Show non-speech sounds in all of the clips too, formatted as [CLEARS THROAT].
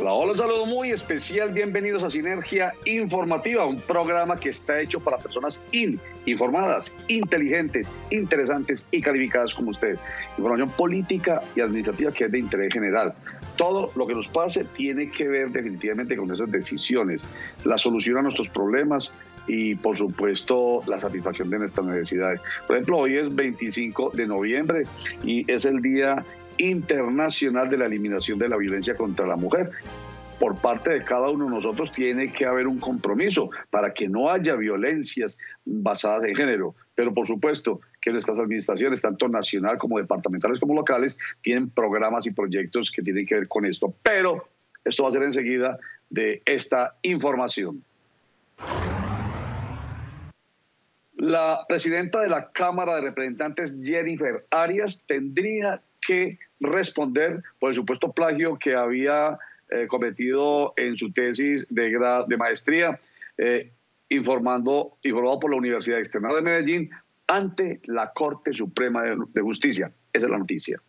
Hola, hola, un saludo muy especial. Bienvenidos a Sinergia Informativa, un programa que está hecho para personas informadas, inteligentes, interesantes y calificadas como usted. Información política y administrativa que es de interés general. Todo lo que nos pase tiene que ver definitivamente con esas decisiones, la solución a nuestros problemas y por supuesto la satisfacción de nuestras necesidades. Por ejemplo, hoy es 25 de noviembre y es el Día Internacional de la Eliminación de la Violencia contra la Mujer. Por parte de cada uno de nosotros tiene que haber un compromiso para que no haya violencias basadas en género. Pero por supuesto que nuestras administraciones, tanto nacional como departamentales como locales, tienen programas y proyectos que tienen que ver con esto. Pero esto va a ser enseguida de esta información. La presidenta de la Cámara de Representantes, Jennifer Arias, tendría que responder por el supuesto plagio que había eh, cometido en su tesis de, de maestría, eh, informando, informado por la Universidad Externa de Medellín ante la Corte Suprema de Justicia. Esa es la noticia.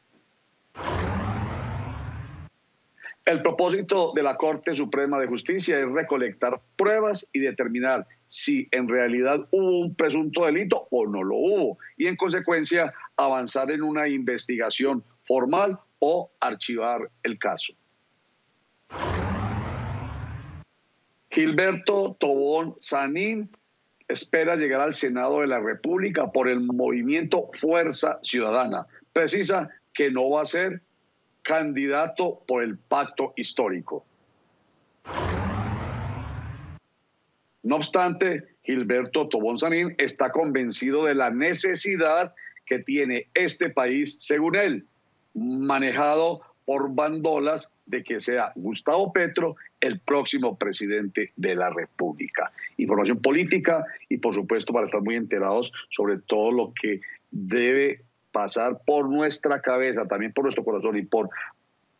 El propósito de la Corte Suprema de Justicia es recolectar pruebas y determinar si en realidad hubo un presunto delito o no lo hubo y en consecuencia avanzar en una investigación formal o archivar el caso. Gilberto Tobón Sanín espera llegar al Senado de la República por el movimiento Fuerza Ciudadana. Precisa que no va a ser candidato por el pacto histórico. No obstante, Gilberto Tobón Sanín está convencido de la necesidad que tiene este país, según él, manejado por bandolas de que sea Gustavo Petro el próximo presidente de la República. Información política y por supuesto para estar muy enterados sobre todo lo que debe pasar por nuestra cabeza, también por nuestro corazón y por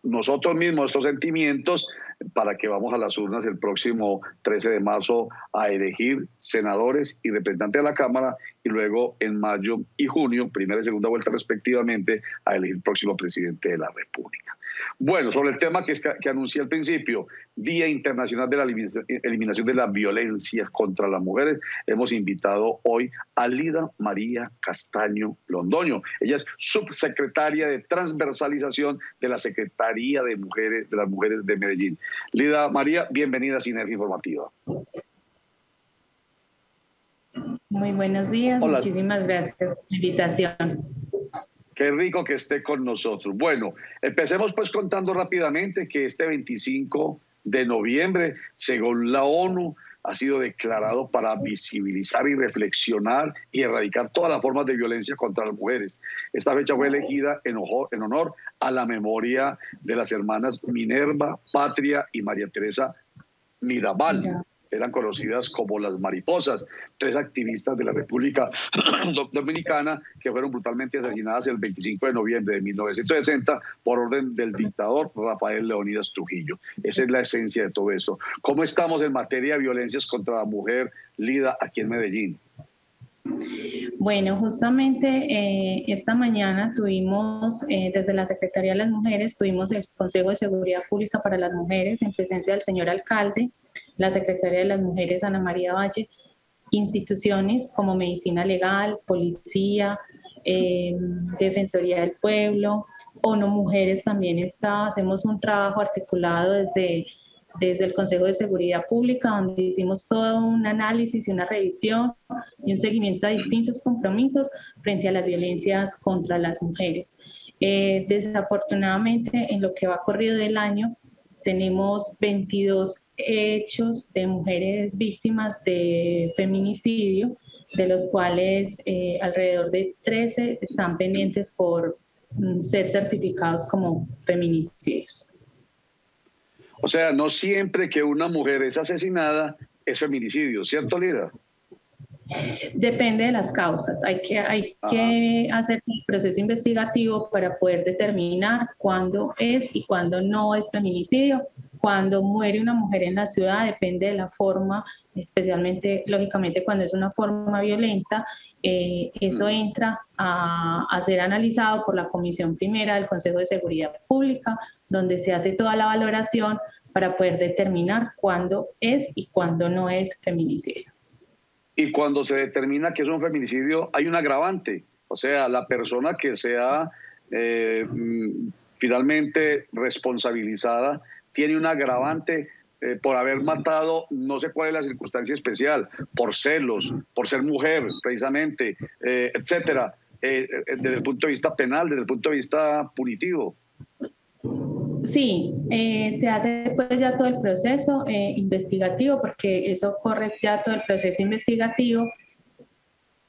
nosotros mismos estos sentimientos para que vamos a las urnas el próximo 13 de marzo a elegir senadores y representantes de la Cámara y luego en mayo y junio, primera y segunda vuelta respectivamente, a elegir el próximo presidente de la República. Bueno, sobre el tema que, que anuncié al principio, Día Internacional de la Eliminación de la Violencia contra las Mujeres, hemos invitado hoy a Lida María Castaño Londoño. Ella es subsecretaria de transversalización de la Secretaría de Mujeres de las Mujeres de Medellín. Lida María, bienvenida a Sinergia Informativa. Muy buenos días, muchísimas gracias por la invitación. Qué rico que esté con nosotros. Bueno, empecemos pues contando rápidamente que este 25 de noviembre, según la ONU, ha sido declarado para visibilizar y reflexionar y erradicar todas las formas de violencia contra las mujeres. Esta fecha fue elegida en, honor a la memoria de las hermanas Minerva, Patria y María Teresa Mirabal eran conocidas como las mariposas, tres activistas de la República [CLEARS THROAT] Dominicana que fueron brutalmente asesinadas el 25 de noviembre de 1960 por orden del dictador Rafael Leonidas Trujillo. Esa es la esencia de todo eso. ¿Cómo estamos en materia de violencias contra la mujer, Lida, aquí en Medellín? Bueno, justamente eh, esta mañana tuvimos, eh, desde la Secretaría de las Mujeres, tuvimos el Consejo de Seguridad Pública para las Mujeres en presencia del señor alcalde, la Secretaría de las Mujeres, Ana María Valle, instituciones como Medicina Legal, Policía, eh, Defensoría del Pueblo, ONU Mujeres también está, hacemos un trabajo articulado desde desde el Consejo de Seguridad Pública, donde hicimos todo un análisis y una revisión y un seguimiento a distintos compromisos frente a las violencias contra las mujeres. Eh, desafortunadamente, en lo que va corrido del año, tenemos 22 hechos de mujeres víctimas de feminicidio, de los cuales eh, alrededor de 13 están pendientes por mm, ser certificados como feminicidios. O sea, no siempre que una mujer es asesinada es feminicidio, ¿cierto, Lida? Depende de las causas. Hay que, hay que hacer un proceso investigativo para poder determinar cuándo es y cuándo no es feminicidio. Cuando muere una mujer en la ciudad depende de la forma, especialmente, lógicamente, cuando es una forma violenta, eh, eso mm. entra a, a, ser analizado por la Comisión Primera del Consejo de Seguridad Pública, donde se hace toda la valoración para poder determinar cuándo es y cuándo no es feminicidio. Y cuando se determina que es un feminicidio, hay un agravante. O sea, la persona que sea eh, mm, finalmente responsabilizada tiene un agravante eh, por haber matado, no sé cuál es la circunstancia especial, por celos, por ser mujer, precisamente, eh, etcétera, desde el punto de vista penal, desde el punto de vista punitivo. Sí, se hace pues ya todo el proceso investigativo, porque eso corre ya todo el proceso investigativo.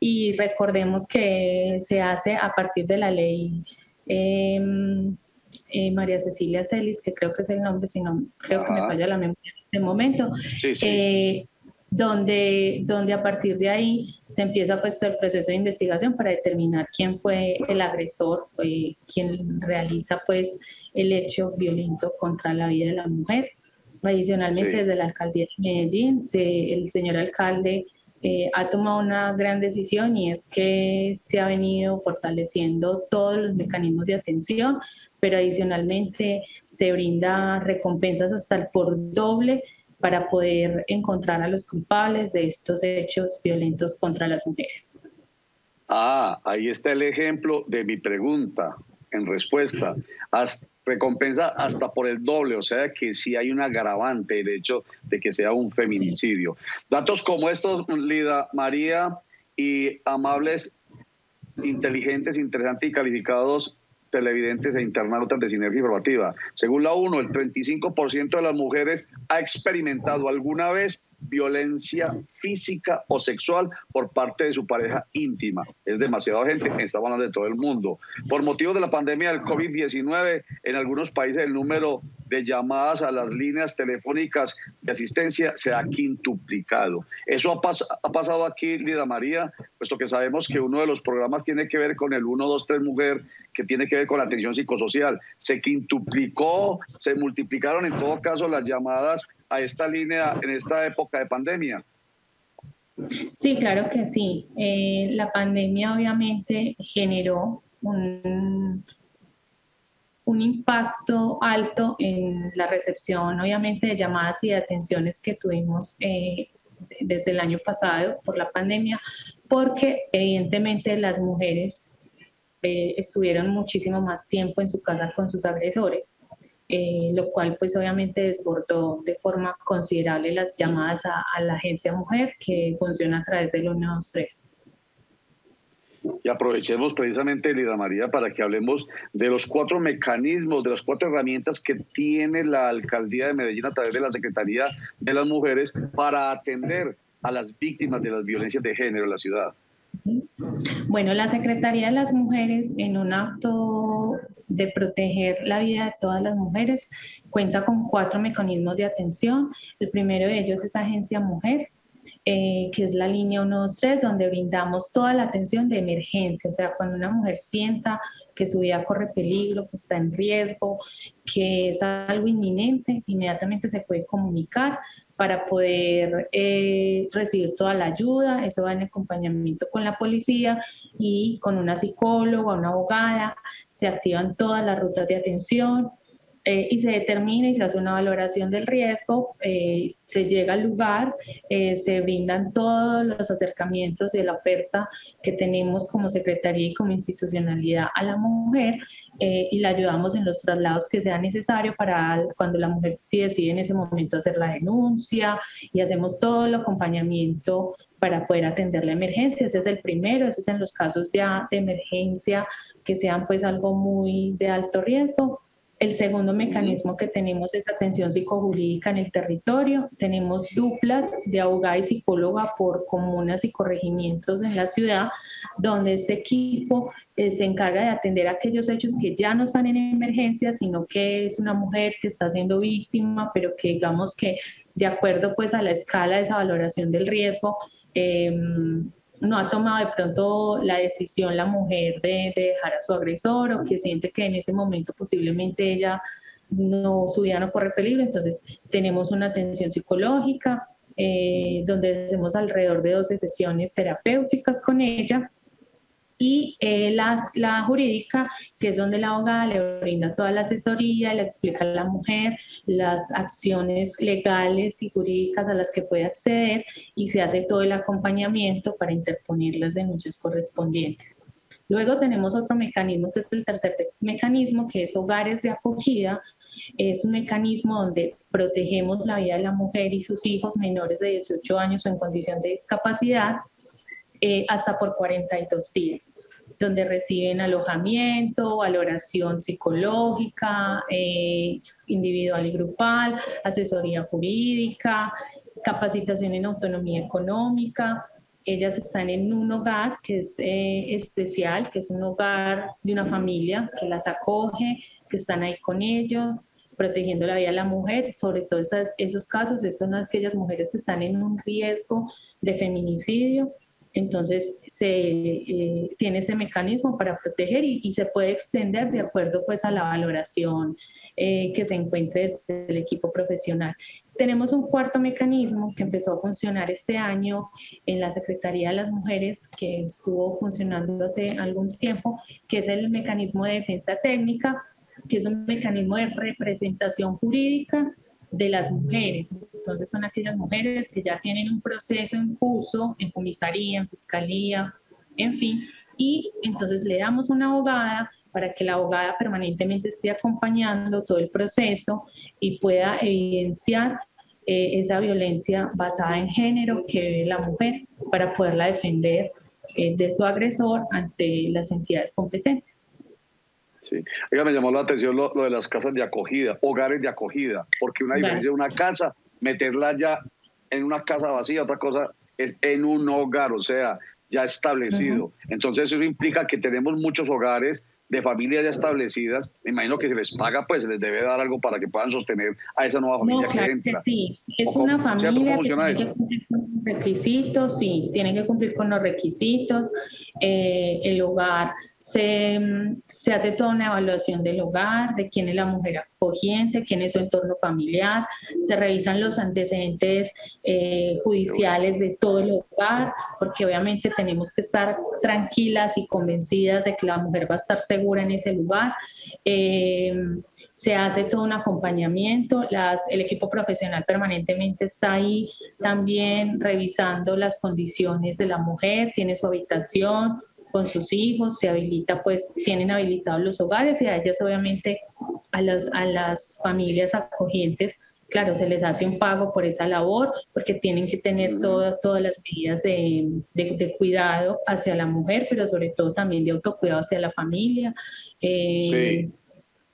Y recordemos que se hace a partir de la ley em, eh, María Cecilia Celis, que creo que es el nombre, si no creo que me falla la memoria en este momento, eh, donde, donde a partir de ahí se empieza pues el proceso de investigación para determinar quién fue el agresor, eh, quién realiza pues el hecho violento contra la vida de la mujer. Adicionalmente, desde la alcaldía de Medellín, el señor alcalde eh, ha tomado una gran decisión y es que se ha venido fortaleciendo todos los mecanismos de atención, pero adicionalmente se brinda recompensas hasta el por doble para poder encontrar a los culpables de estos hechos violentos contra las mujeres. Ah, ahí está el ejemplo de mi pregunta en respuesta. Recompensa hasta por el doble, o sea que sí hay un agravante el hecho de que sea un feminicidio. Datos como estos, Lida María, y amables, inteligentes, interesantes y calificados televidentes e internautas de Sinergia Informativa. Según la UNO, el 35% de las mujeres ha experimentado alguna vez violencia física o sexual por parte de su pareja íntima. Es demasiada gente, estamos hablando de todo el mundo. Por motivo de la pandemia del COVID-19, en algunos países el número de llamadas a las líneas telefónicas de asistencia se ha quintuplicado. Eso ha, ha pasado aquí, Lida María, puesto que sabemos que uno de los programas tiene que ver con el 123 Mujer, que tiene que ver con la atención psicosocial. Se quintuplicó, se multiplicaron en todo caso las llamadas a esta línea en esta época de pandemia? Sí, claro que sí. Eh, la pandemia obviamente generó un, un impacto alto en la recepción, obviamente, de llamadas y de atenciones que tuvimos eh, desde el año pasado por la pandemia, porque evidentemente las mujeres eh, estuvieron muchísimo más tiempo en su casa con sus agresores. Eh, lo cual pues obviamente desbordó de forma considerable las llamadas a, la agencia mujer que funciona a través del 123. Y aprovechemos precisamente, Lida María, para que hablemos de los cuatro mecanismos, de las cuatro herramientas que tiene la alcaldía de Medellín a través de la Secretaría de las Mujeres para atender a las víctimas de las violencias de género en la ciudad. Bueno, la Secretaría de las Mujeres, en un acto de proteger la vida de todas las mujeres, cuenta con cuatro mecanismos de atención. El primero de ellos es Agencia Mujer, eh, que es la línea 123, donde brindamos toda la atención de emergencia, o sea, cuando una mujer sienta que su vida corre peligro, que está en riesgo, que es algo inminente, inmediatamente se puede comunicar para poder eh, recibir toda la ayuda. Eso va en acompañamiento con la policía y con una psicóloga, una abogada. Se activan todas las rutas de atención. Eh, y se determina y se hace una valoración del riesgo, eh, se llega al lugar, se brindan todos los acercamientos de la oferta que tenemos como Secretaría y como institucionalidad a la mujer eh, y la ayudamos en los traslados que sea necesario para cuando la mujer sí decide en ese momento hacer la denuncia y hacemos todo el acompañamiento para poder atender la emergencia. Ese es el primero, ese es en los casos ya de emergencia que sean pues algo muy de alto riesgo. El segundo mecanismo que tenemos es atención psicojurídica en el territorio. Tenemos duplas de abogada y psicóloga por comunas y corregimientos en la ciudad, donde este equipo eh, se encarga de atender aquellos hechos que ya no están en emergencia, sino que es una mujer que está siendo víctima, pero que digamos que de acuerdo pues a la escala de esa valoración del riesgo, eh, no ha tomado de pronto la decisión la mujer de, dejar a su agresor o que siente que en ese momento posiblemente ella no, su vida no corre peligro, entonces tenemos una atención psicológica eh, donde hacemos alrededor de 12 sesiones terapéuticas con ella y eh, la, la, jurídica, que es donde la abogada le brinda toda la asesoría, le explica a la mujer las acciones legales y jurídicas a las que puede acceder y se hace todo el acompañamiento para interponer las denuncias correspondientes. Luego tenemos otro mecanismo, que es el tercer mecanismo, que es hogares de acogida. Es un mecanismo donde protegemos la vida de la mujer y sus hijos menores de 18 años en condición de discapacidad eh, hasta por 42 días, donde reciben alojamiento, valoración psicológica, eh, individual y grupal, asesoría jurídica, capacitación en autonomía económica. Ellas están en un hogar que es eh, especial, que es un hogar de una familia que las acoge, que están ahí con ellos, protegiendo la vida de la mujer, sobre todo esos casos, son aquellas mujeres que están en un riesgo de feminicidio entonces se eh, tiene ese mecanismo para proteger y, se puede extender de acuerdo pues a la valoración eh, que se encuentre desde el equipo profesional. Tenemos un cuarto mecanismo que empezó a funcionar este año en la Secretaría de las Mujeres, que estuvo funcionando hace algún tiempo, que es el mecanismo de defensa técnica, que es un mecanismo de representación jurídica de las mujeres. Entonces son aquellas mujeres que ya tienen un proceso en curso en comisaría, en fiscalía, en fin, y entonces le damos una abogada para que la abogada permanentemente esté acompañando todo el proceso y pueda evidenciar eh, esa violencia basada en género que vive la mujer para poderla defender eh, de su agresor ante las entidades competentes. Sí. Oiga, me llamó la atención lo, de las casas de acogida, hogares de acogida, porque una diferencia de una casa, meterla ya en una casa vacía, otra cosa es en un hogar, o sea, ya establecido. Entonces eso implica que tenemos muchos hogares de familias ya establecidas, me imagino que se les paga, pues se les debe dar algo para que puedan sostener a esa nueva familia que entra. sí, es una familia que tiene que cumplir con los requisitos, sí, tienen que cumplir con los requisitos, eh, el hogar se, se, hace toda una evaluación del hogar, de quién es la mujer acogiente, quién es su entorno familiar, se revisan los antecedentes eh, judiciales de todo el hogar, porque obviamente tenemos que estar tranquilas y convencidas de que la mujer va a estar segura en ese lugar. Eh, se hace todo un acompañamiento, el equipo profesional permanentemente está ahí también revisando las condiciones de la mujer, tiene su habitación, con sus hijos, se habilita, pues tienen habilitados los hogares y a ellas obviamente, a las, a las familias acogientes, claro, se les hace un pago por esa labor porque tienen que tener todas las medidas de, de, cuidado hacia la mujer, pero sobre todo también de autocuidado hacia la familia. Eh,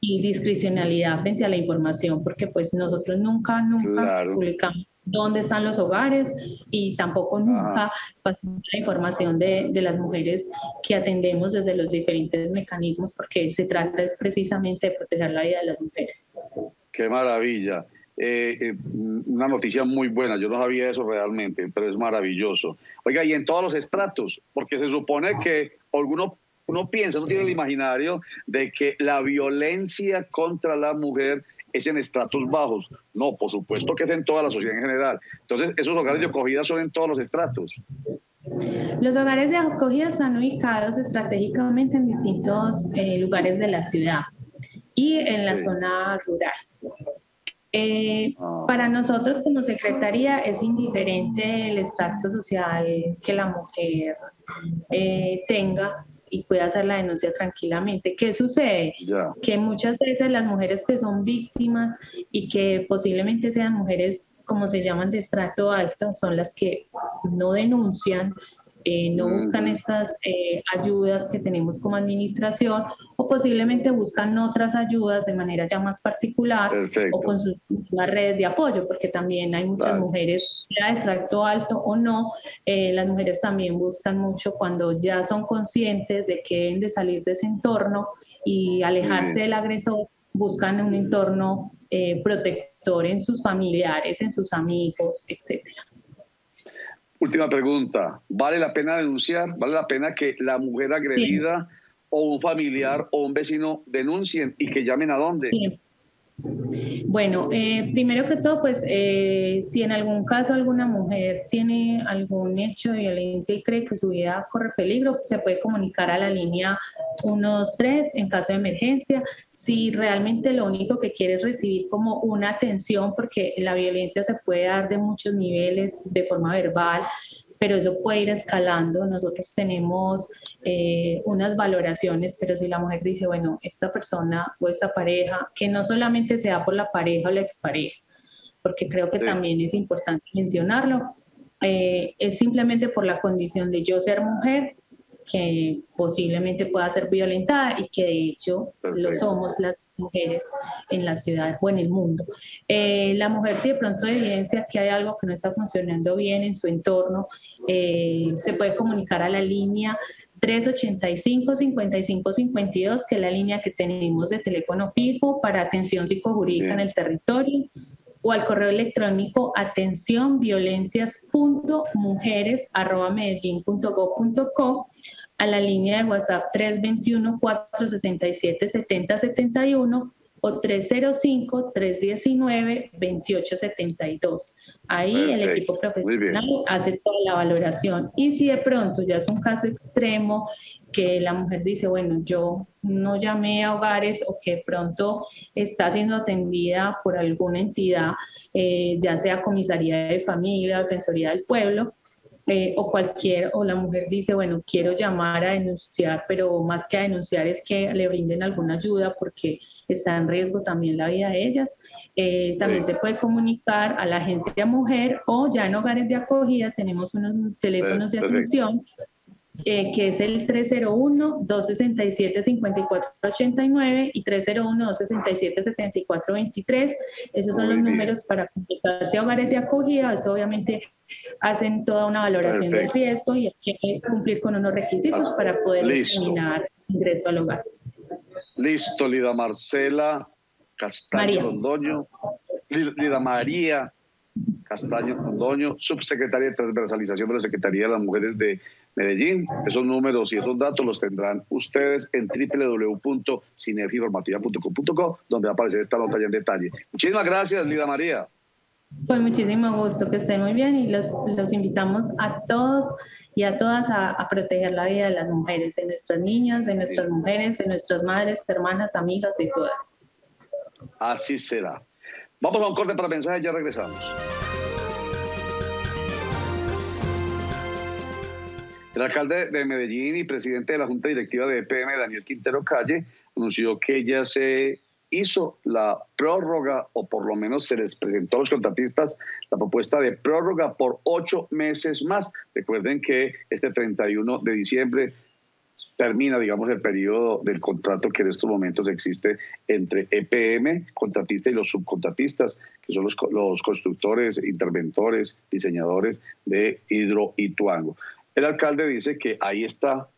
y discrecionalidad frente a la información, porque pues nosotros nunca, nunca publicamos dónde están los hogares y tampoco nunca pasamos la información de, de, las mujeres que atendemos desde los diferentes mecanismos porque se trata es precisamente de proteger la vida de las mujeres. Qué maravilla. Eh, eh, una noticia muy buena, yo no sabía eso realmente, pero es maravilloso. Oiga, y en todos los estratos, porque se supone que alguno uno piensa, uno tiene el imaginario de que la violencia contra la mujer es en estratos bajos. No, por supuesto que es en toda la sociedad en general. Entonces, esos hogares de acogida son en todos los estratos. Los hogares de acogida están ubicados estratégicamente en distintos eh, lugares de la ciudad y en la zona rural. Eh, ah. Para nosotros como secretaría es indiferente el estrato social que la mujer eh, tenga, y puede hacer la denuncia tranquilamente. ¿Qué sucede? Que muchas veces las mujeres que son víctimas y que posiblemente sean mujeres, como se llaman, de estrato alto, son las que no denuncian eh, no buscan estas eh, ayudas que tenemos como administración o posiblemente buscan otras ayudas de manera ya más particular o con sus redes de apoyo, porque también hay muchas mujeres, ya extracto alto o no, eh, las mujeres también buscan mucho cuando ya son conscientes de que deben de salir de ese entorno y alejarse del agresor, buscan un entorno protector en sus familiares, en sus amigos, etcétera. Última pregunta. ¿Vale la pena denunciar? ¿Vale la pena que la mujer agredida o un familiar o un vecino denuncien y que llamen a dónde? Sí. Bueno, eh, primero que todo, pues eh, si en algún caso alguna mujer tiene algún hecho de violencia y cree que su vida corre peligro, se puede comunicar a la línea 123 en caso de emergencia. Si realmente lo único que quiere es recibir como una atención, porque la violencia se puede dar de muchos niveles, de forma verbal, pero eso puede ir escalando. Nosotros tenemos eh, unas valoraciones, pero si la mujer dice, bueno, esta persona o esta pareja, que no solamente sea por la pareja o la expareja, porque creo que también es importante mencionarlo, eh, es simplemente por la condición de yo ser mujer, que posiblemente pueda ser violentada y que de hecho lo somos las mujeres en la ciudad o en el mundo. Eh, la mujer si de pronto evidencia que hay algo que no está funcionando bien en su entorno, eh, se puede comunicar a la línea 385-5552, que es la línea que tenemos de teléfono fijo para atención psicojurídica en el territorio, o al correo electrónico atención a la línea de WhatsApp 321-467-7071 o 305-319-2872. Ahí el equipo profesional hace toda la valoración. Y si de pronto ya es un caso extremo que la mujer dice, bueno, yo no llamé a hogares o que pronto está siendo atendida por alguna entidad, eh, ya sea comisaría de familia, defensoría del pueblo, eh, o cualquier, o la mujer dice, bueno, quiero llamar a denunciar, pero más que a denunciar es que le brinden alguna ayuda porque está en riesgo también la vida de ellas. Eh, también se puede comunicar a la agencia mujer o ya en hogares de acogida tenemos unos teléfonos de atención eh, que es el 301-267-5489 y 301-267-7423. Esos son los números para comunicarse a hogares de acogida. Eso obviamente hacen toda una valoración del riesgo y hay que cumplir con unos requisitos para poder determinar ingreso al hogar. Listo, Lida Marcela Castaño Londoño. Lida María Castaño Londoño, subsecretaria de transversalización de la Secretaría de las Mujeres de Medellín. Esos números y esos datos los tendrán ustedes en www.cinefinformativa.com.co, donde va a aparecer esta nota ya en detalle. Muchísimas gracias, Lida María. Con muchísimo gusto, que estén muy bien y los, los invitamos a todos y a todas a, proteger la vida de las mujeres, de nuestras niñas, de nuestras mujeres, de nuestras madres, hermanas, amigas, de todas. Así será. Vamos a un corte para mensajes, ya regresamos. El alcalde de Medellín y presidente de la Junta Directiva de EPM, Daniel Quintero Calle, anunció que ya se hizo la prórroga, o por lo menos se les presentó a los contratistas la propuesta de prórroga por ocho meses más. Recuerden que este 31 de diciembre termina, digamos, el periodo del contrato que en estos momentos existe entre EPM, contratista, y los subcontratistas, que son los, constructores, interventores, diseñadores de Hidro Tuango. El alcalde dice que ahí está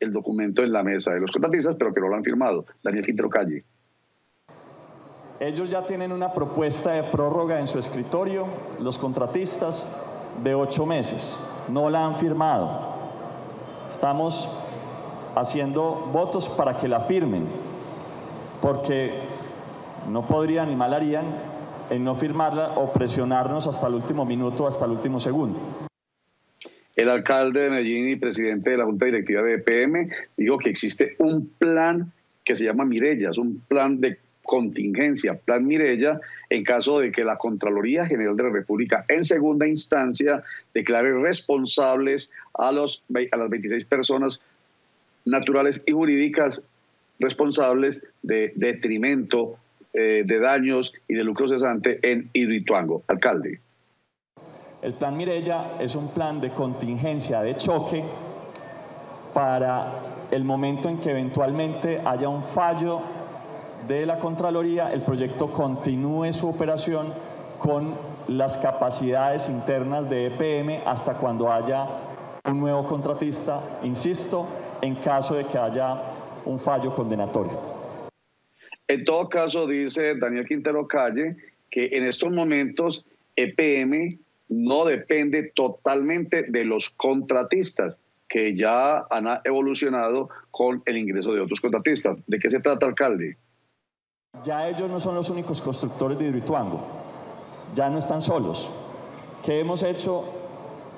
el documento en la mesa de los contratistas, pero que no lo han firmado. Daniel Quintero Calle. Ellos ya tienen una propuesta de prórroga en su escritorio, los contratistas, de ocho meses. No la han firmado. Estamos haciendo votos para que la firmen, porque no podrían ni mal harían en no firmarla o presionarnos hasta el último minuto, hasta el último segundo. El alcalde de Medellín y presidente de la Junta Directiva de EPM dijo que existe un plan que se llama Mirellas, un plan de contingencia, plan Mirella, en caso de que la Contraloría General de la República en segunda instancia declare responsables a, los, a las 26 personas naturales y jurídicas responsables de detrimento, eh, de daños y de lucro cesante en Hidroituango. Alcalde. El plan Mirella es un plan de contingencia, de choque, para el momento en que eventualmente haya un fallo de la Contraloría, el proyecto continúe su operación con las capacidades internas de EPM hasta cuando haya un nuevo contratista, insisto, en caso de que haya un fallo condenatorio. En todo caso, dice Daniel Quintero Calle, que en estos momentos EPM no depende totalmente de los contratistas que ya han evolucionado con el ingreso de otros contratistas. ¿De qué se trata, alcalde? Ya ellos no son los únicos constructores de Hidroituango, ya no están solos. ¿Qué hemos hecho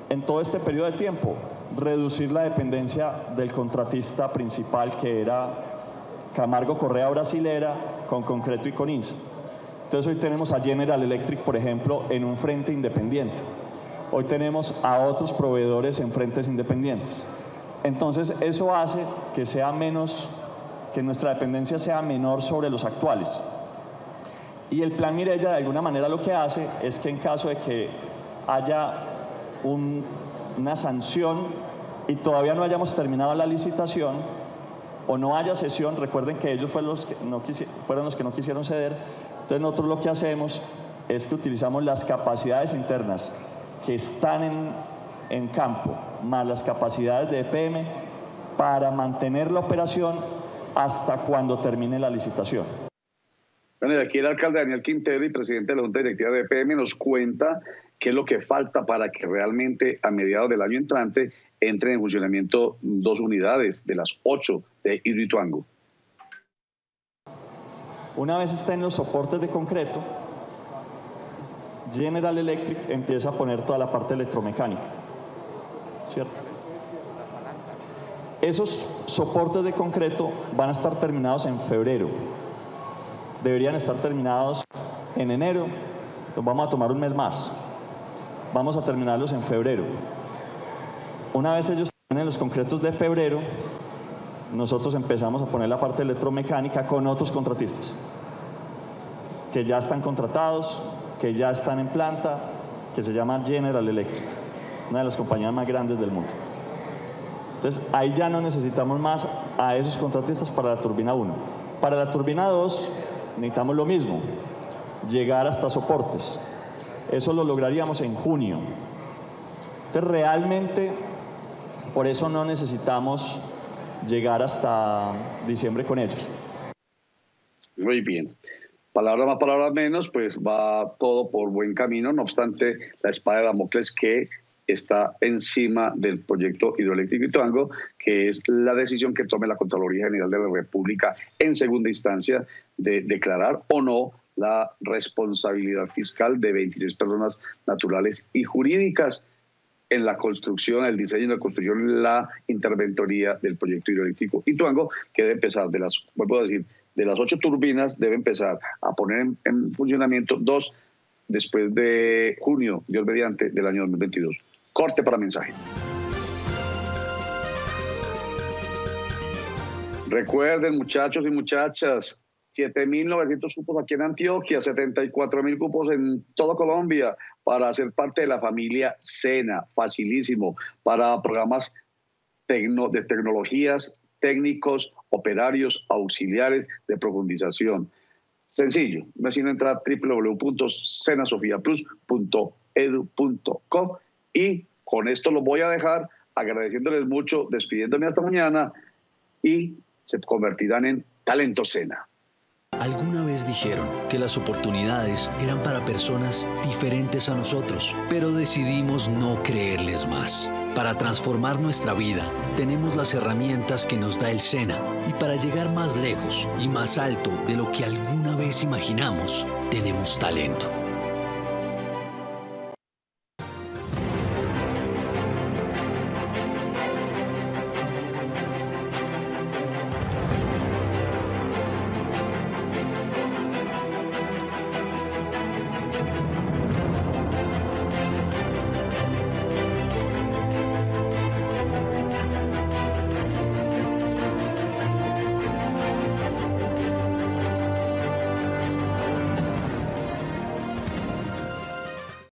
en todo este periodo de tiempo? Reducir la dependencia del contratista principal que era Camargo Correa Brasilera con Concreto y con INSA. Entonces hoy tenemos a General Electric, por ejemplo, en un frente independiente. Hoy tenemos a otros proveedores en frentes independientes. Entonces eso hace que sea menos, que nuestra dependencia sea menor sobre los actuales. Y el plan Mirella de alguna manera lo que hace es que en caso de que haya una sanción y todavía no hayamos terminado la licitación o no haya sesión, recuerden que ellos fueron los que no, fueron los que no quisieron ceder, entonces nosotros lo que hacemos es que utilizamos las capacidades internas que están en, campo, más las capacidades de EPM, para mantener la operación hasta cuando termine la licitación. Bueno, y aquí el alcalde Daniel Quintero y presidente de la Junta Directiva de EPM nos cuenta qué es lo que falta para que realmente a mediados del año entrante entren en funcionamiento dos unidades de las ocho de Hidroituango. Una vez estén los soportes de concreto, General Electric empieza a poner toda la parte electromecánica. ¿Cierto? Esos soportes de concreto van a estar terminados en febrero. Deberían estar terminados en enero. Entonces vamos a tomar un mes más. Vamos a terminarlos en febrero. Una vez ellos tienen los concretos de febrero, nosotros empezamos a poner la parte electromecánica con otros contratistas que ya están contratados, que ya están en planta, que se llama General Electric, una de las compañías más grandes del mundo. Entonces, ahí ya no necesitamos más a esos contratistas para la turbina 1. Para la turbina 2 necesitamos lo mismo, llegar hasta soportes. Eso lo lograríamos en junio. Entonces, realmente, por eso no necesitamos llegar hasta diciembre con ellos. Muy bien. Palabras más, palabras menos, pues va todo por buen camino. No obstante, la espada de Damocles que está encima del proyecto hidroeléctrico Ituango, que es la decisión que tome la Contraloría General de la República en segunda instancia de declarar o no la responsabilidad fiscal de 26 personas naturales y jurídicas en la construcción, el diseño y la construcción, la interventoría del proyecto hidroeléctrico Ituango, que debe empezar de las, a decir, de las ocho turbinas debe empezar a poner en, funcionamiento dos después de junio, Dios mediante, del año 2022. Corte para mensajes. Recuerden, muchachos y muchachas, 7.900 cupos aquí en Antioquia, 74.000 cupos en toda Colombia para ser parte de la familia SENA, facilísimo, para programas de tecnologías, técnicos, operarios, auxiliares de profundización. Sencillo, me sino entrar a www.senasofiaplus.edu.co y con esto lo voy a dejar agradeciéndoles mucho, despidiéndome hasta mañana y se convertirán en Talento Sena. Alguna vez dijeron que las oportunidades eran para personas diferentes a nosotros, pero decidimos no creerles más. Para transformar nuestra vida, tenemos las herramientas que nos da el SENA y para llegar más lejos y más alto de lo que alguna vez imaginamos, tenemos talento